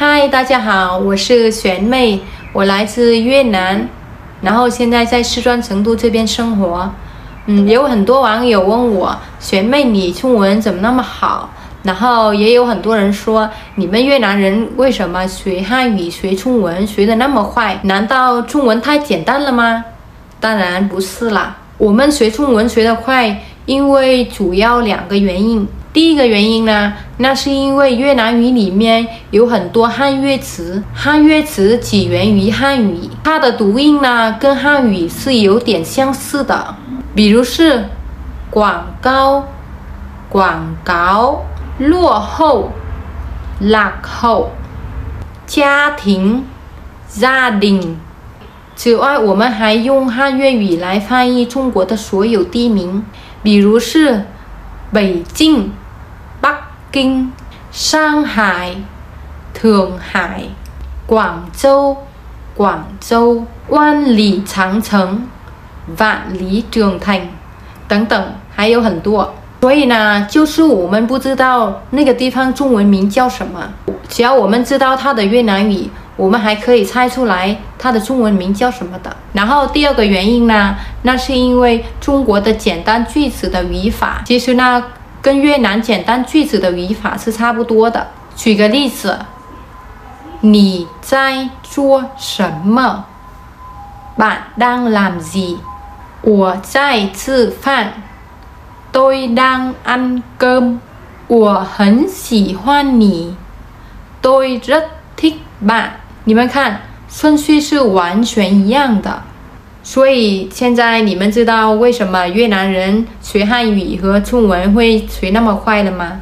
嗨，大家好，我是璇妹，我来自越南，然后现在在四川成都这边生活。嗯，有很多网友问我，璇妹你中文怎么那么好？然后也有很多人说，你们越南人为什么学汉语、学中文学的那么快？难道中文太简单了吗？当然不是啦，我们学中文学得快，因为主要两个原因。第一个原因呢，那是因为越南语里面有很多汉乐词，汉乐词起源于汉语，它的读音呢跟汉语是有点相似的，比如是广告、广告、落后、落后、家庭、家庭。此外，我们还用汉粤语来翻译中国的所有地名，比如是。北京、京、上海、上海、广州、广州、万里长城、万里长城等等，还有很多。所以呢，就是我们不知道那个地方中文名叫什么，只要我们知道它的越南语。我们还可以猜出来它的中文名叫什么的。然后第二个原因呢，那是因为中国的简单句子的语法，其实呢跟越南简单句子的语法是差不多的。举个例子，你在做什么？Bạn đang làm gì？我在吃饭。Tôi đang ăn cơm。我很喜欢你。Tôi rất thích bạn。你们看，顺序是完全一样的，所以现在你们知道为什么越南人学汉语和中文会学那么快了吗？